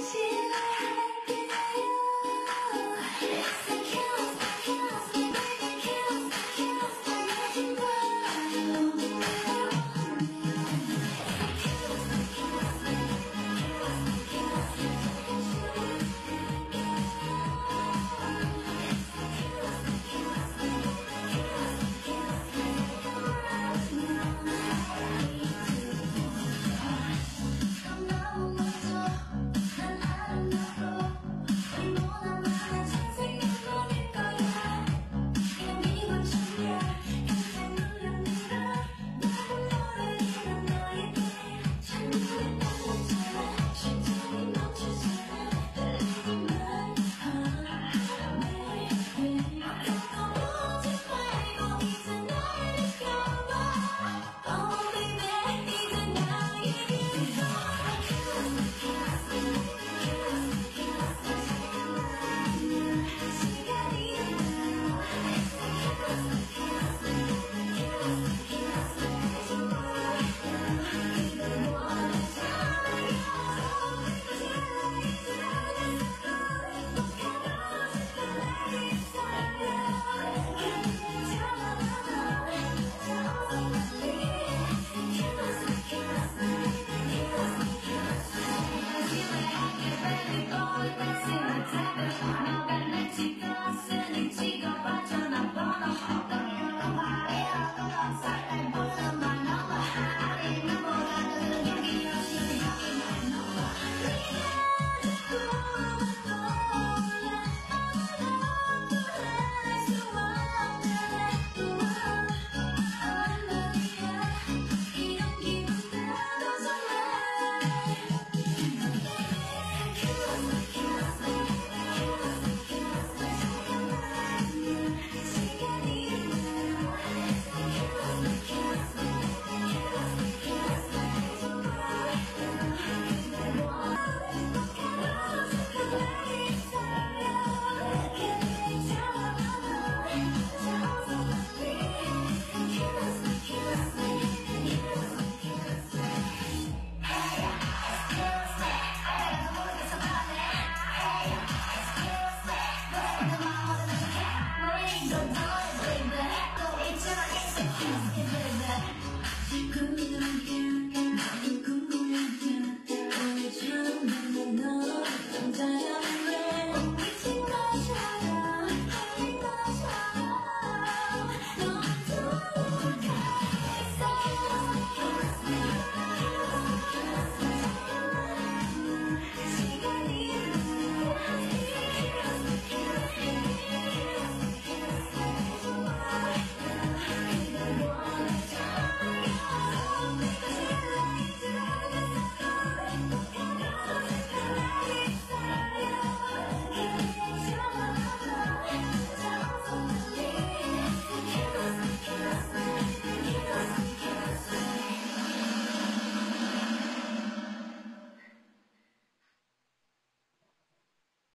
心